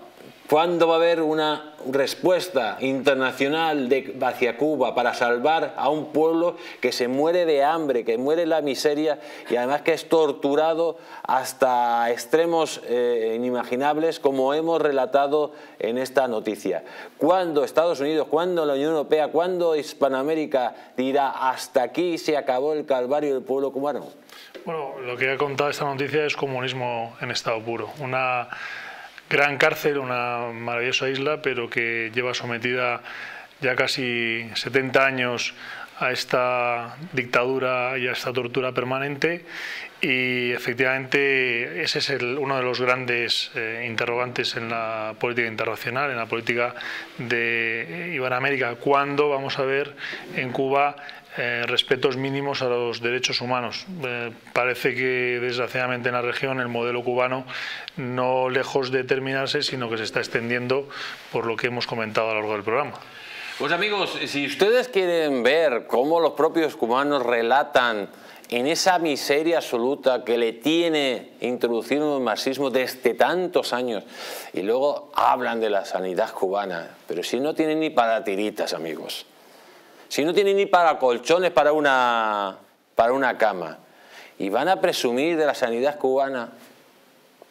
¿Cuándo va a haber una respuesta internacional de, hacia Cuba para salvar a un pueblo que se muere de hambre, que muere la miseria y además que es torturado hasta extremos eh, inimaginables como hemos relatado en esta noticia? ¿Cuándo Estados Unidos, cuándo la Unión Europea, cuándo Hispanoamérica dirá hasta aquí se acabó el calvario del pueblo cubano? Bueno, lo que ha contado esta noticia es comunismo en estado puro. Una gran cárcel, una maravillosa isla, pero que lleva sometida ya casi 70 años a esta dictadura y a esta tortura permanente y efectivamente ese es uno de los grandes eh, interrogantes en la política internacional, en la política de Iberoamérica. ¿Cuándo vamos a ver en Cuba eh, respetos mínimos a los derechos humanos. Eh, parece que desgraciadamente en la región el modelo cubano no lejos de terminarse, sino que se está extendiendo por lo que hemos comentado a lo largo del programa. Pues amigos, si ustedes quieren ver cómo los propios cubanos relatan en esa miseria absoluta que le tiene introducido el marxismo desde tantos años y luego hablan de la sanidad cubana, pero si no tienen ni para tiritas, amigos si no tienen ni para colchones para una, para una cama, y van a presumir de la sanidad cubana.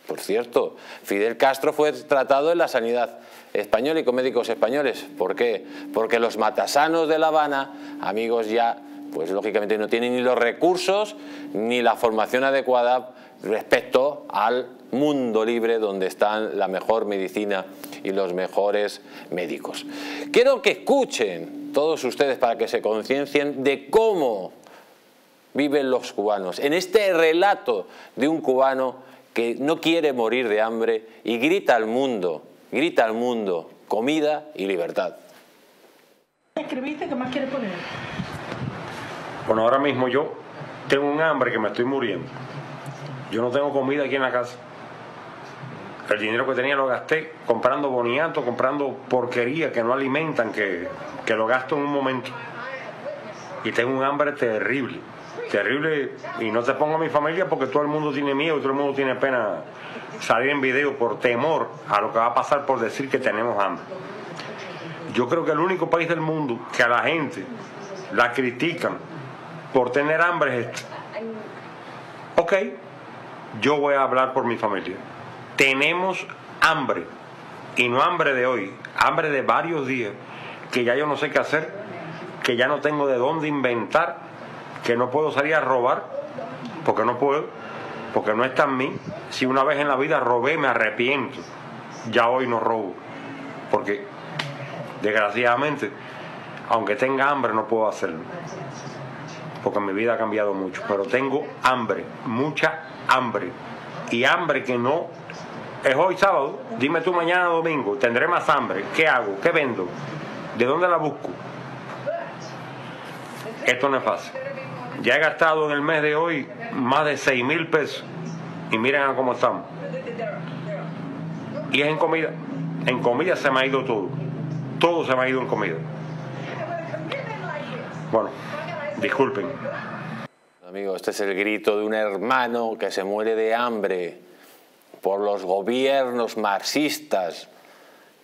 Por cierto, Fidel Castro fue tratado en la sanidad española y con médicos españoles. ¿Por qué? Porque los matasanos de La Habana, amigos, ya, pues lógicamente no tienen ni los recursos ni la formación adecuada respecto al mundo libre donde están la mejor medicina y los mejores médicos. Quiero que escuchen todos ustedes para que se conciencien de cómo viven los cubanos, en este relato de un cubano que no quiere morir de hambre y grita al mundo, grita al mundo, comida y libertad. ¿Escribiste qué más quieres poner? Bueno, ahora mismo yo tengo un hambre que me estoy muriendo. Yo no tengo comida aquí en la casa. El dinero que tenía lo gasté comprando boniato, comprando porquería que no alimentan, que, que lo gasto en un momento. Y tengo un hambre terrible, terrible. Y no te pongo a mi familia porque todo el mundo tiene miedo todo el mundo tiene pena salir en video por temor a lo que va a pasar por decir que tenemos hambre. Yo creo que el único país del mundo que a la gente la critican por tener hambre es este. Ok, yo voy a hablar por mi familia tenemos hambre, y no hambre de hoy, hambre de varios días, que ya yo no sé qué hacer, que ya no tengo de dónde inventar, que no puedo salir a robar, porque no puedo, porque no está en mí. Si una vez en la vida robé, me arrepiento. Ya hoy no robo, porque desgraciadamente, aunque tenga hambre, no puedo hacerlo, porque mi vida ha cambiado mucho, pero tengo hambre, mucha hambre, y hambre que no es hoy sábado, dime tú mañana domingo, tendré más hambre, ¿qué hago? ¿Qué vendo? ¿De dónde la busco? Esto no es fácil. Ya he gastado en el mes de hoy más de 6 mil pesos y miren a cómo estamos. Y es en comida. En comida se me ha ido todo. Todo se me ha ido en comida. Bueno, disculpen. Amigo, este es el grito de un hermano que se muere de hambre por los gobiernos marxistas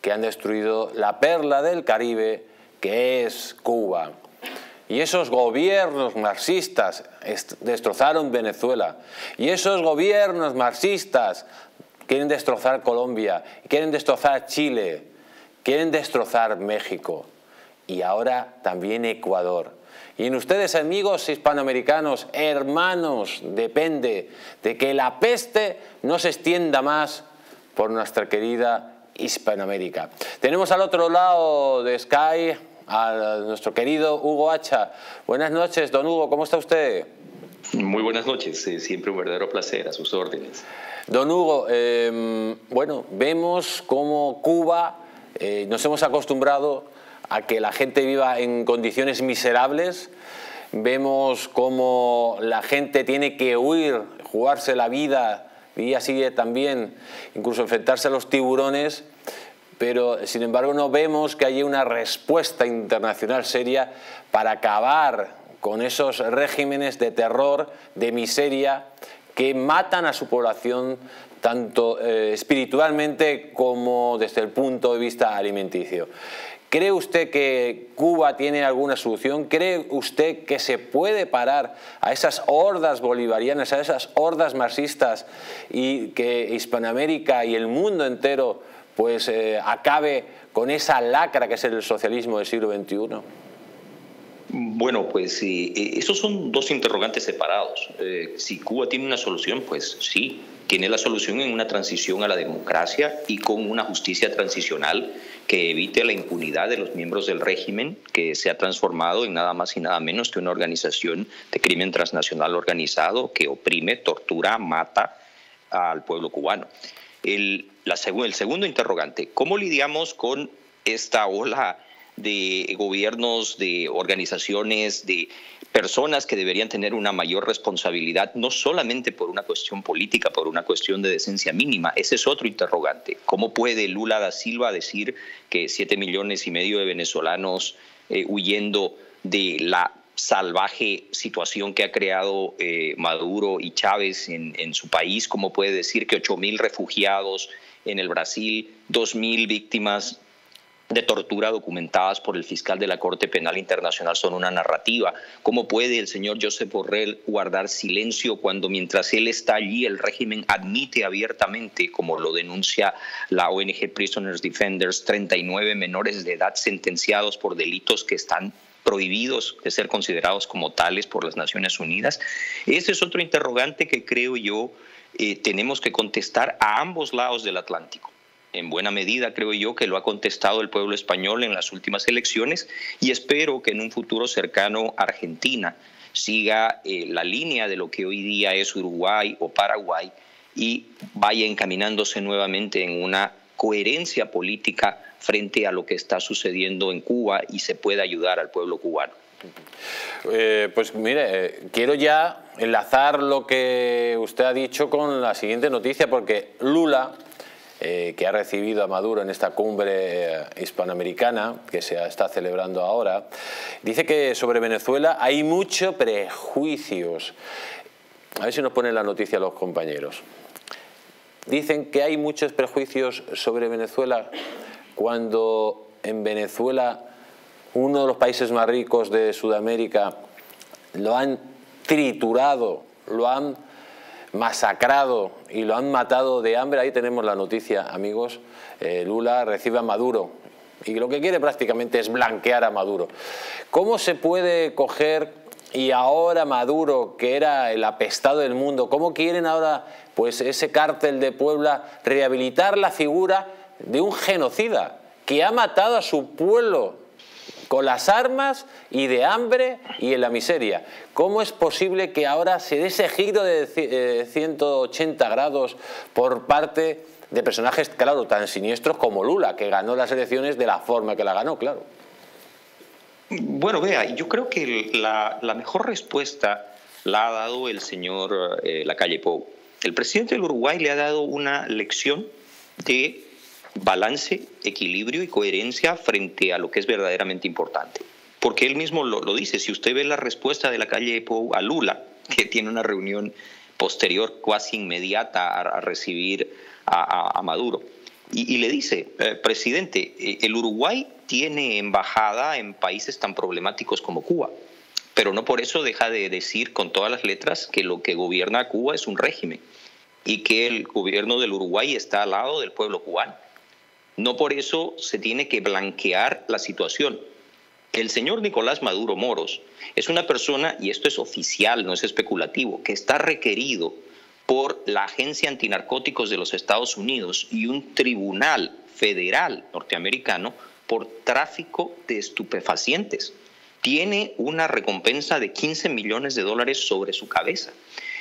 que han destruido la perla del Caribe, que es Cuba. Y esos gobiernos marxistas destrozaron Venezuela. Y esos gobiernos marxistas quieren destrozar Colombia, quieren destrozar Chile, quieren destrozar México. y ahora también Ecuador. Y en ustedes, amigos hispanoamericanos, hermanos, depende de que la peste no se extienda más por nuestra querida Hispanoamérica. Tenemos al otro lado de Sky a nuestro querido Hugo Hacha. Buenas noches, don Hugo, ¿cómo está usted? Muy buenas noches, eh, siempre un verdadero placer, a sus órdenes. Don Hugo, em, bueno, vemos cómo Cuba eh, nos hemos acostumbrado a que la gente viva en condiciones miserables, vemos cómo la gente tiene que huir, jugarse la vida, y así también, incluso enfrentarse a los tiburones, pero sin embargo no vemos que haya una respuesta internacional seria para acabar con esos regímenes de terror, de miseria, que matan a su población tanto eh, espiritualmente como desde el punto de vista alimenticio. ¿Cree usted que Cuba tiene alguna solución? ¿Cree usted que se puede parar a esas hordas bolivarianas, a esas hordas marxistas y que Hispanoamérica y el mundo entero pues eh, acabe con esa lacra que es el socialismo del siglo XXI? Bueno, pues eh, esos son dos interrogantes separados. Eh, si Cuba tiene una solución, pues sí, tiene la solución en una transición a la democracia y con una justicia transicional que evite la impunidad de los miembros del régimen que se ha transformado en nada más y nada menos que una organización de crimen transnacional organizado que oprime, tortura, mata al pueblo cubano. El, el segundo interrogante, ¿cómo lidiamos con esta ola de gobiernos, de organizaciones, de personas que deberían tener una mayor responsabilidad, no solamente por una cuestión política, por una cuestión de decencia mínima. Ese es otro interrogante. ¿Cómo puede Lula da Silva decir que siete millones y medio de venezolanos eh, huyendo de la salvaje situación que ha creado eh, Maduro y Chávez en, en, su país, cómo puede decir que ocho mil refugiados en el Brasil, dos mil víctimas de tortura documentadas por el fiscal de la Corte Penal Internacional son una narrativa. ¿Cómo puede el señor Josep Borrell guardar silencio cuando mientras él está allí el régimen admite abiertamente, como lo denuncia la ONG Prisoners Defenders, 39 menores de edad sentenciados por delitos que están prohibidos de ser considerados como tales por las Naciones Unidas? Ese es otro interrogante que creo yo eh, tenemos que contestar a ambos lados del Atlántico en buena medida creo yo que lo ha contestado el pueblo español en las últimas elecciones y espero que en un futuro cercano Argentina siga eh, la línea de lo que hoy día es Uruguay o Paraguay y vaya encaminándose nuevamente en una coherencia política frente a lo que está sucediendo en Cuba y se pueda ayudar al pueblo cubano. Eh, pues mire, eh, quiero ya enlazar lo que usted ha dicho con la siguiente noticia, porque Lula eh, que ha recibido a Maduro en esta cumbre hispanoamericana que se está celebrando ahora, dice que sobre Venezuela hay muchos prejuicios. A ver si nos ponen la noticia los compañeros. Dicen que hay muchos prejuicios sobre Venezuela cuando en Venezuela uno de los países más ricos de Sudamérica lo han triturado, lo han masacrado y lo han matado de hambre. Ahí tenemos la noticia, amigos. Eh, Lula recibe a Maduro y lo que quiere prácticamente es blanquear a Maduro. ¿Cómo se puede coger y ahora Maduro, que era el apestado del mundo, cómo quieren ahora pues ese cártel de Puebla rehabilitar la figura de un genocida que ha matado a su pueblo con las armas y de hambre y en la miseria. ¿Cómo es posible que ahora se dé ese giro de 180 eh, grados por parte de personajes, claro, tan siniestros como Lula, que ganó las elecciones de la forma que la ganó, claro? Bueno, vea, yo creo que la, mejor respuesta la ha dado el señor eh, Lacalle Pou. El presidente del Uruguay le ha dado una lección de balance, equilibrio y coherencia frente a lo que es verdaderamente importante. Porque él mismo lo, dice, si usted ve la respuesta de la calle Pou a Lula, (laughs) que tiene una reunión posterior casi inmediata a, recibir a, Maduro, y, le dice, eh, presidente, eh, el Uruguay tiene embajada en países tan problemáticos como Cuba, pero no por eso deja de decir con todas las letras que lo que gobierna Cuba es un régimen y que el gobierno del Uruguay está al lado del pueblo cubano. No por eso se tiene que blanquear la situación. El señor Nicolás Maduro Moros es una persona, y esto es oficial, no es especulativo, que está requerido por la Agencia Antinarcóticos de los Estados Unidos y un tribunal federal norteamericano por tráfico de estupefacientes. Tiene una recompensa de 15 millones de dólares sobre su cabeza.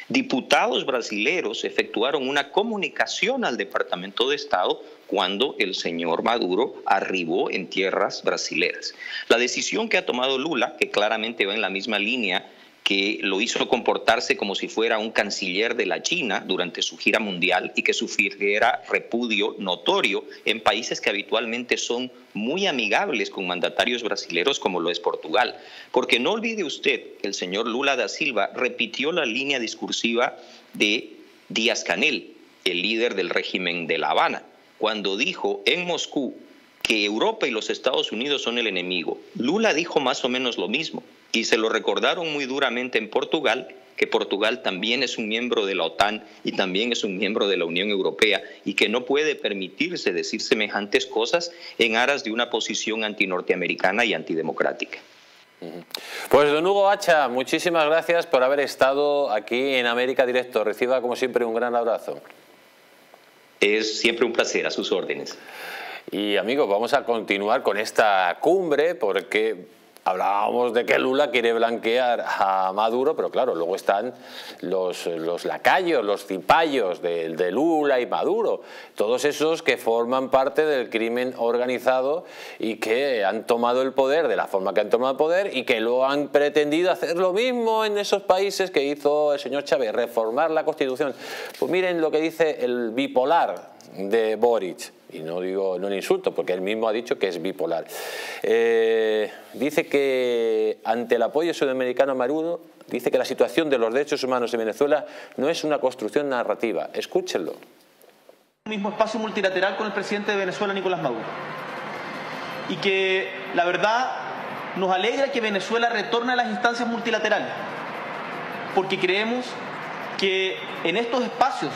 Diputados brasileños efectuaron una comunicación al Departamento de Estado cuando el señor Maduro arribó en tierras brasileras. La decisión que ha tomado Lula, que claramente va en la misma línea que lo hizo comportarse como si fuera un canciller de la China durante su gira mundial y que sufriera repudio notorio en países que habitualmente son muy amigables con mandatarios brasileños como lo es Portugal. Porque no olvide usted que el señor Lula da Silva repitió la línea discursiva de Díaz Canel, el líder del régimen de La Habana, cuando dijo en Moscú que Europa y los Estados Unidos son el enemigo. Lula dijo más o menos lo mismo y se lo recordaron muy duramente en Portugal, que Portugal también es un miembro de la OTAN y también es un miembro de la Unión Europea y que no puede permitirse decir semejantes cosas en aras de una posición antinorteamericana y antidemocrática. Pues don Hugo Hacha, muchísimas gracias por haber estado aquí en América Directo. Reciba como siempre un gran abrazo. Es siempre un placer, a sus órdenes. Y amigos, vamos a continuar con esta cumbre porque Hablábamos de que Lula quiere blanquear a Maduro, pero claro, luego están los, los lacayos, los cipayos de, de, Lula y Maduro, todos esos que forman parte del crimen organizado y que han tomado el poder de la forma que han tomado el poder y que lo han pretendido hacer lo mismo en esos países que hizo el señor Chávez, reformar la Constitución. Pues miren lo que dice el bipolar de Boric y no digo no le insulto porque él mismo ha dicho que es bipolar. Eh, dice que ante el apoyo sudamericano a Maduro, dice que la situación de los derechos humanos en Venezuela no es una construcción narrativa. Escúchenlo. Un mismo espacio multilateral con el presidente de Venezuela, Nicolás Maduro. Y que la verdad nos alegra que Venezuela retorne a las instancias multilaterales, porque creemos que en estos espacios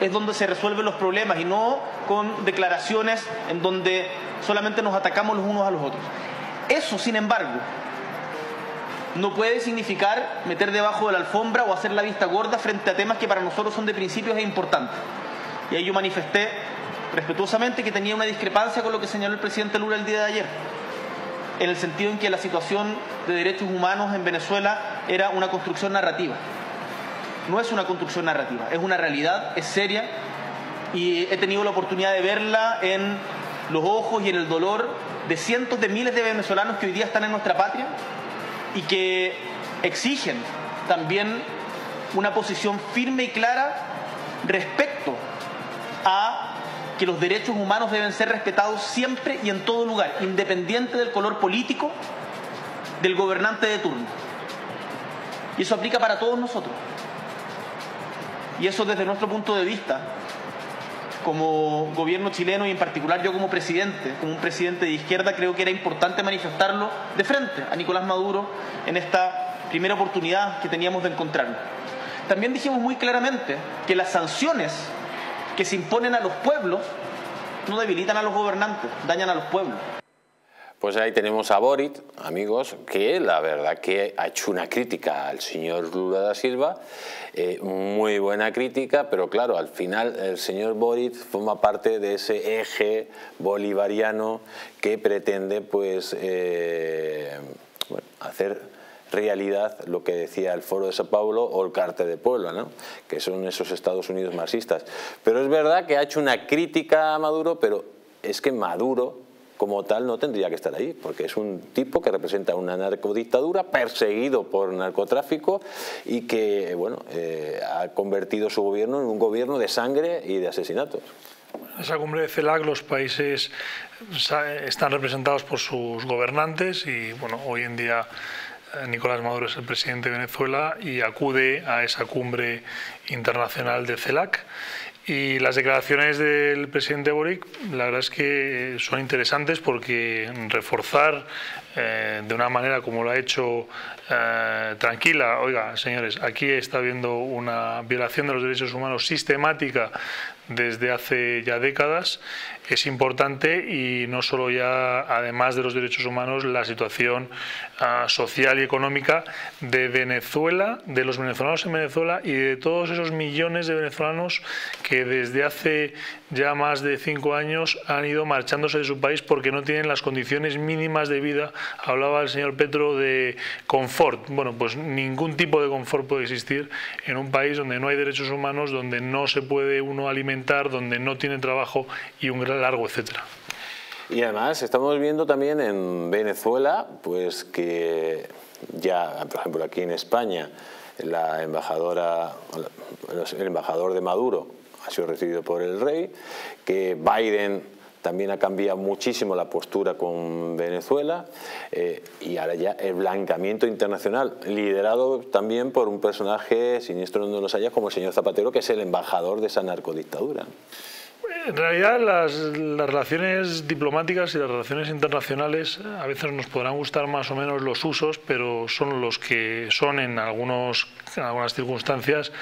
es donde se resuelven los problemas y no con declaraciones en donde solamente nos atacamos los unos a los otros. Eso, sin embargo, no puede significar meter debajo de la alfombra o hacer la vista gorda frente a temas que para nosotros son de principios e importantes. Y ahí yo manifesté respetuosamente que tenía una discrepancia con lo que señaló el presidente Lula el día de ayer, en el sentido en que la situación de derechos humanos en Venezuela era una construcción narrativa no es una construcción narrativa, es una realidad, es seria y he tenido la oportunidad de verla en los ojos y en el dolor de cientos de miles de venezolanos que hoy día están en nuestra patria y que exigen también una posición firme y clara respecto a que los derechos humanos deben ser respetados siempre y en todo lugar, independiente del color político del gobernante de turno. Y eso aplica para todos nosotros. Y eso desde nuestro punto de vista, como gobierno chileno y en particular yo como presidente, como un presidente de izquierda, creo que era importante manifestarlo de frente a Nicolás Maduro en esta primera oportunidad que teníamos de encontrarnos. También dijimos muy claramente que las sanciones que se imponen a los pueblos no debilitan a los gobernantes, dañan a los pueblos. Pues ahí tenemos a Boric, amigos, que la verdad que ha hecho una crítica al señor Lula da Silva, eh, muy buena crítica, pero claro, al final el señor Boric forma parte de ese eje bolivariano que pretende pues eh, hacer realidad lo que decía el Foro de Sao Paulo o el Cártel de Puebla, ¿no? que son esos Estados Unidos marxistas. Pero es verdad que ha hecho una crítica a Maduro, pero es que Maduro como tal no tendría que estar ahí, porque es un tipo que representa una narcodictadura, perseguido por narcotráfico y que bueno, eh, ha convertido su gobierno en un gobierno de sangre y de asesinatos. Esa cumbre de CELAC los países están representados por sus gobernantes y bueno, hoy en día eh, Nicolás Maduro es el presidente de Venezuela y acude a esa cumbre internacional de CELAC y las declaraciones del presidente Boric, la verdad es que son interesantes porque reforzar eh, de una manera como lo ha hecho eh, tranquila, oiga, señores, aquí está habiendo una violación de los derechos humanos sistemática desde hace ya décadas. Es importante y no solo ya, además de los derechos humanos, la situación ah, social y económica de Venezuela, de los venezolanos en Venezuela y de todos esos millones de venezolanos que desde hace ya más de cinco años han ido marchándose de su país porque no tienen las condiciones mínimas de vida. Hablaba el señor Petro de confort. Bueno, pues ningún tipo de confort puede existir en un país donde no hay derechos humanos, donde no se puede uno alimentar, donde no tiene trabajo y un gran largo, etcétera. Y además estamos viendo también en Venezuela, pues que ya, por ejemplo, aquí en España, la embajadora, el embajador de Maduro ha sido recibido por el rey, que Biden también ha cambiado muchísimo la postura con Venezuela eh, y ahora ya el blanqueamiento internacional, liderado también por un personaje siniestro donde los haya como el señor Zapatero, que es el embajador de esa narcodictadura. En realidad las, relaciones diplomáticas y las relaciones internacionales a veces nos podrán gustar más o menos los usos, pero son los que son en, algunos, algunas circunstancias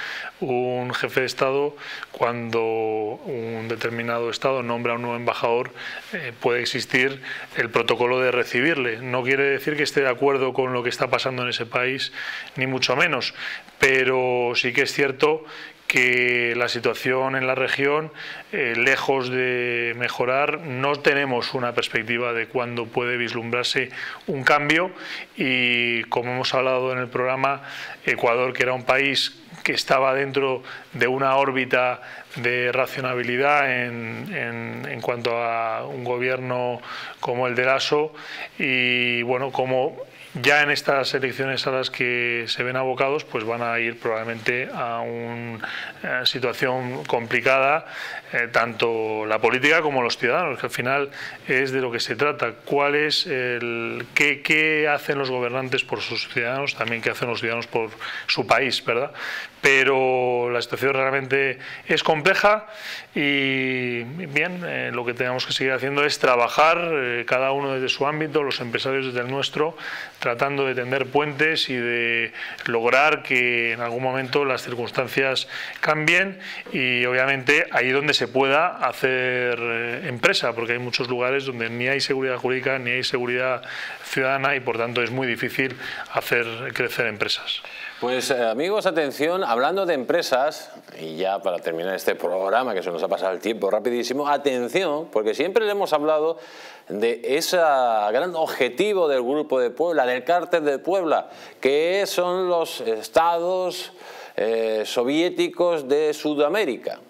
un jefe de Estado cuando un determinado Estado nombra a un nuevo embajador eh, puede existir el protocolo de recibirle. No quiere decir que esté de acuerdo con lo que está pasando en ese país, ni mucho menos, pero sí que es cierto que la situación en la región, eh, lejos de mejorar, no tenemos una perspectiva de cuándo puede vislumbrarse un cambio. Y como hemos hablado en el programa, Ecuador, que era un país que estaba dentro de una órbita de racionabilidad en, en, cuanto a un gobierno como el de Lasso y bueno, como ya en estas elecciones a las que se ven abocados, pues van a ir probablemente a una eh, situación complicada, eh, tanto la política como los ciudadanos, que al final es de lo que se trata. ¿Cuál es el, qué, qué hacen los gobernantes por sus ciudadanos, también qué hacen los ciudadanos por su país, ¿verdad? Pero la situación realmente es compleja y bien, eh, lo que tenemos que seguir haciendo es trabajar eh, cada uno desde su ámbito, los empresarios desde el nuestro, tratando de tender puentes y de lograr que en algún momento las circunstancias cambien y obviamente ahí donde se pueda hacer eh, empresa, porque hay muchos lugares donde ni hay seguridad jurídica ni hay seguridad ciudadana y por tanto es muy difícil hacer crecer empresas. Pues eh, amigos, atención, hablando de empresas, y ya para terminar este programa que se nos ha pasado el tiempo rapidísimo, atención, porque siempre le hemos hablado de ese gran objetivo del Grupo de Puebla, del cártel de Puebla, que son los estados eh, soviéticos de Sudamérica.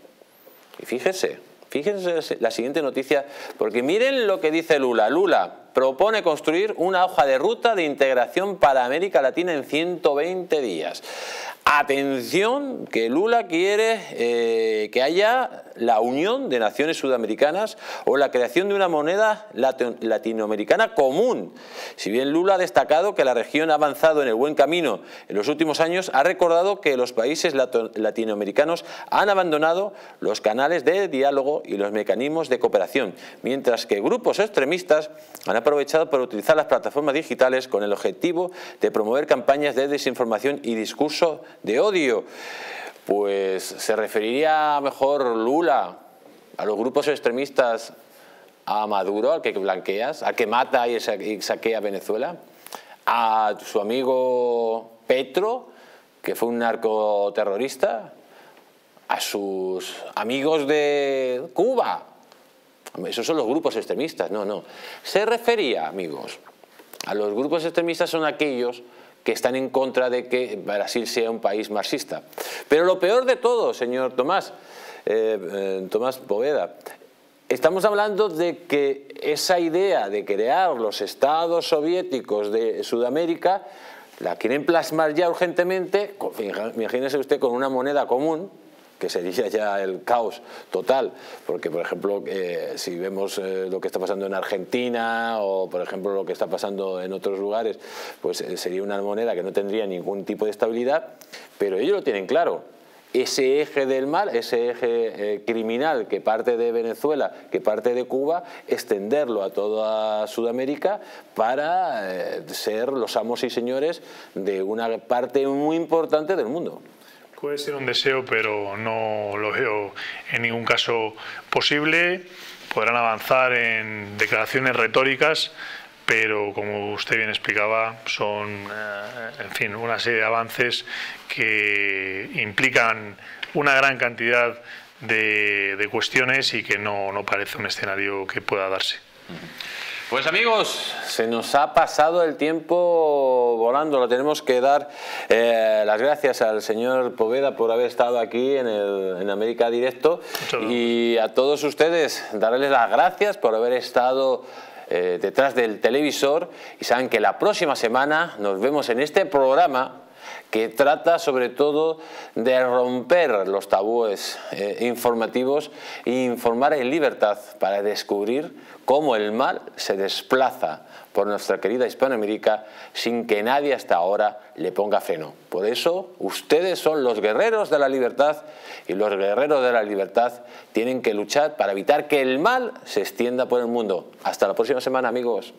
Y fíjese, fíjense la siguiente noticia, porque miren lo que dice Lula. Lula, propone construir una hoja de ruta de integración para América Latina en 120 días. Atención, que Lula quiere eh, que haya la unión de naciones sudamericanas o la creación de una moneda latinoamericana común. Si bien Lula ha destacado que la región ha avanzado en el buen camino en los últimos años, ha recordado que los países latinoamericanos han abandonado los canales de diálogo y los mecanismos de cooperación, mientras que grupos extremistas han aprovechado para utilizar las plataformas digitales con el objetivo de promover campañas de desinformación y discurso de odio. Pues se referiría mejor Lula a los grupos extremistas a Maduro, al que blanqueas, al que mata y saquea Venezuela, a su amigo Petro, que fue un narcoterrorista, a sus amigos de Cuba. Esos son los grupos extremistas, no, no. Se refería, amigos, a los grupos extremistas son aquellos que están en contra de que Brasil sea un país marxista. Pero lo peor de todo, señor Tomás, eh, eh, Tomás Poveda, estamos hablando de que esa idea de crear los estados soviéticos de Sudamérica la quieren plasmar ya urgentemente, imagínese usted con una moneda común, que sería ya el caos total, porque por ejemplo, eh, si vemos eh, lo que está pasando en Argentina o por ejemplo lo que está pasando en otros lugares, pues eh, sería una moneda que no tendría ningún tipo de estabilidad, pero ellos lo tienen claro. Ese eje del mal, ese eje criminal que parte de Venezuela, que parte de Cuba, extenderlo a toda Sudamérica para ser los amos y señores de una parte muy importante del mundo. Puede ser un deseo, pero no lo veo en ningún caso posible. Podrán avanzar en declaraciones retóricas, pero como usted bien explicaba, son eh, en fin, una serie de avances que implican una gran cantidad de, cuestiones y que no, no parece un escenario que pueda darse. Pues amigos, se nos ha pasado el tiempo volando, lo tenemos que dar eh, las gracias al señor Poveda por haber estado aquí en, el, en América Directo. Y a todos ustedes darles las gracias por haber estado eh, detrás del televisor. Y saben que la próxima semana nos vemos en este programa que trata sobre todo de romper los tabúes eh, informativos e informar en libertad para descubrir cómo el mal se desplaza por nuestra querida Hispanoamérica sin que nadie hasta ahora le ponga freno. Por eso ustedes son los guerreros de la libertad y los guerreros de la libertad tienen que luchar para evitar que el mal se extienda por el mundo. Hasta la próxima semana amigos.